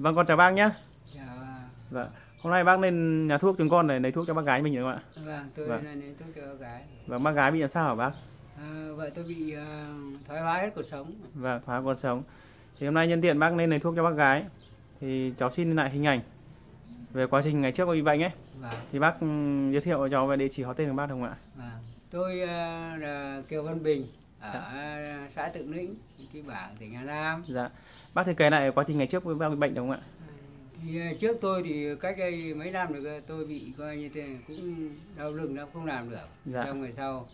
Vâng con chào bác nhé. Chào, Vâng. Hôm nay bác lên nhà thuốc chúng con để lấy thuốc cho bác gái mình đúng không ạ? vâng, tôi Vâng. lấy thuốc cho gái. Vâng bác gái bị làm sao hả bác? À, vợ tôi bị à, thoái hóa hết cuộc sống. Vâng thoái con sống. Thì hôm nay nhân tiện bác lên lấy thuốc cho bác gái. Thì cháu xin lại hình ảnh về quá trình ngày trước có bị bệnh ấy. Vâng, Thì bác ừ, giới thiệu cho cháu về địa chỉ họ tên của bác không ạ? vâng. Tôi à, là Kiều Văn Bình ở à, xã Tự Lĩnh, cái bảng tỉnh Hà Nam. Dạ. Bác thì kể lại quá trình ngày trước bác bị bệnh được không ạ? Thì à, trước tôi thì cách đây mấy năm được à, tôi bị coi như thế cũng đau lưng nó không làm được. Dạ. Xong rồi sau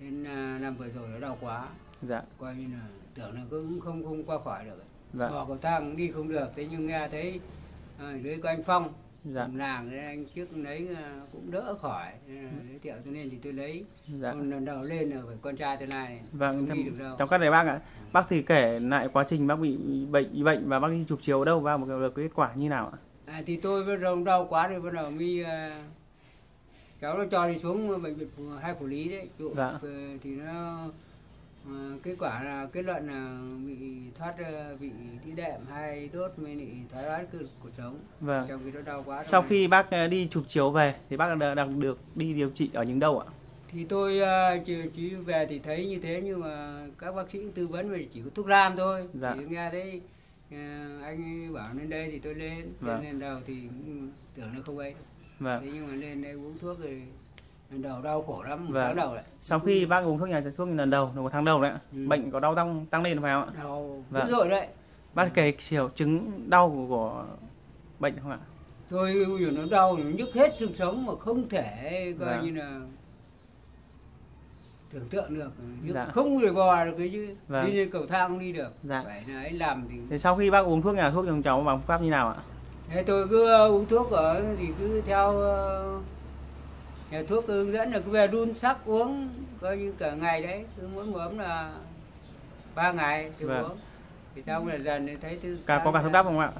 đến à, năm vừa rồi nó đau quá, Dạ. coi như là tưởng là cũng không không qua khỏi được. Dạ. Bỏ cầu thang đi không được, thế nhưng nghe thấy à, dưới của anh Phong Dạ. cùng làng anh trước lấy à, cũng đỡ khỏi Nên là giới thiệu cho nên thì tôi lấy Dạ. còn lần đầu lên là phải con trai lai này Vâng, không đi được đâu trong các này bác ạ. Bác thì kể lại quá trình bác bị bệnh bệnh và bác đi chụp chiếu ở đâu và một cái kết quả như nào ạ? à, thì tôi bắt đầu đau quá rồi bắt đầu mới à, cháu nó cho đi xuống bệnh viện hai phủ lý đấy chụp Dạ. ờ, thì nó kết quả là kết luận là bị thoát à, bị đi đệm hai đốt mới bị thoái hóa cơ cuộc sống Vâng. trong khi nó đau quá Sau rồi. khi bác ờ, đi chụp chiếu về thì bác đã được đi điều trị ở những đâu ạ? thì tôi chỉ, về thì thấy như thế nhưng mà các bác sĩ tư vấn về chỉ có thuốc lam thôi Dạ. thì nghe thấy anh bảo lên đây thì tôi lên Vâng. lên đầu thì tưởng nó không ấy Vâng. thế nhưng mà lên đây uống thuốc lần đầu đau khổ lắm Vâng. tháng đầu lại Sau khi bác uống thuốc nhà thuốc lần đầu, một tháng đầu đấy Ừ. bệnh có đau tăng tăng lên phải không ạ? đau Vâng. dữ dội đấy Bác kể triệu chứng đau của, của bệnh không ạ? tôi giờ nó đau nó nhức hết xương sống mà không thể coi Vâng. như là tưởng tượng được nhức Dạ. không người bò được cái chứ Vâng. đi lên cầu thang không đi được Dạ. phải là ấy làm thì Thì sau khi bác uống thuốc nhà thuốc cho cháu bằng pháp như nào ạ? Thế tôi cứ ờ, uống thuốc ở thì cứ theo ờ, nhà thuốc hướng dẫn là cứ về đun sắc uống coi như cả ngày đấy cứ mỗi ấm là ba ngày tôi Vâng. uống thì xong rồi dần thì thấy thứ Cả có cả thuốc đắp không ạ?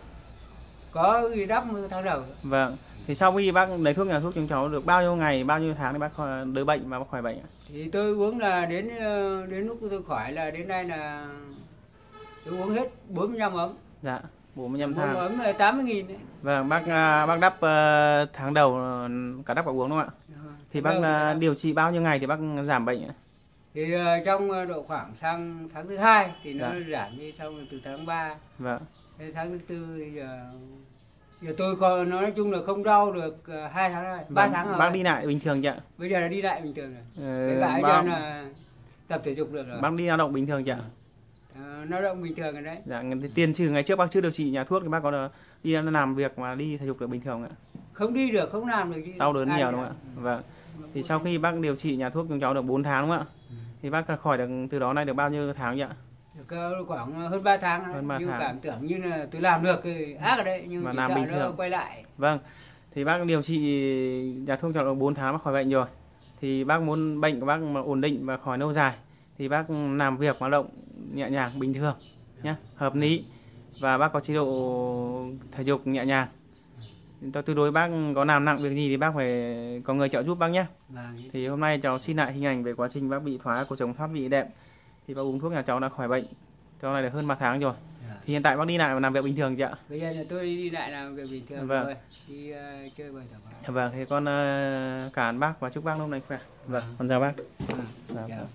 có gì đắp tháng đầu Vâng. Thì sau khi bác lấy thuốc nhà thuốc cho cháu được bao nhiêu ngày, bao nhiêu tháng thì bác đỡ bệnh và bác khỏi bệnh ạ? thì tôi uống là đến ờ, đến lúc tôi khỏi là đến nay là tôi uống hết 45 ấm Dạ. 45 một tháng. ấm là 80 nghìn đấy Vâng, bác à, bác đắp ờ, tháng đầu ờ, cả đắp cả uống đúng không ạ? Thì bác Vâng, à, dạ. điều trị bao nhiêu ngày thì bác giảm bệnh ạ? thì ờ, trong ờ, độ khoảng sang tháng thứ hai thì nó Dạ. giảm đi xong từ tháng 3 Vâng. Thế tháng thứ tư thì giờ giờ tôi còn nói chung là không đau được ờ, hai tháng rồi, ba Vâng, tháng rồi. Bác đi lại bình thường chị ạ? Bây giờ là đi lại bình thường rồi. Cái cả bác, giờ là tập thể dục được rồi. bác đi lao động bình thường ạ? Ờ, lao động bình thường rồi đấy. Dạ, tiền trừ ngày trước bác chưa điều trị nhà thuốc thì bác có đi làm việc mà đi thể dục được bình thường ạ? Không đi được, không làm được. Đau đớn nhiều đúng không ạ? Vâng. Thì sau khi bác điều trị nhà thuốc cho cháu được 4 tháng đúng không ạ? Thì bác khỏi được từ đó nay được bao nhiêu tháng chị ạ? Được ờ, khoảng hơn 3 tháng. Hơn ba nhưng tháng. cảm tưởng như là tôi làm được thì ác ở đấy nhưng Mà làm bình thường. quay lại. Vâng. Thì bác điều trị nhà thuốc cho được 4 tháng bác khỏi bệnh rồi. Thì bác muốn bệnh của bác mà ổn định và khỏi lâu dài thì bác làm việc hoạt động nhẹ nhàng bình thường nhé, hợp lý và bác có chế độ thể dục nhẹ nhàng. Tôi tuyệt đối bác có làm nặng việc gì thì bác phải có người trợ giúp bác nhé. Vâng. Thì hôm nay cháu xin lại hình ảnh về quá trình bác bị thoái của chồng thoát vị đệm. Thì bác uống thuốc nhà cháu đã khỏi bệnh. Cháu này được hơn 3 tháng rồi. Dạ. Thì hiện tại bác đi lại và làm việc bình thường chị ạ. Bây giờ là tôi đi lại làm việc bình thường Vâng. rồi. Đi ờ, chơi bời Vâng, thì con uh, cảm ơn bác và chúc bác lúc này khỏe. Vâng, con chào bác. Vâng. Dạ, vâng.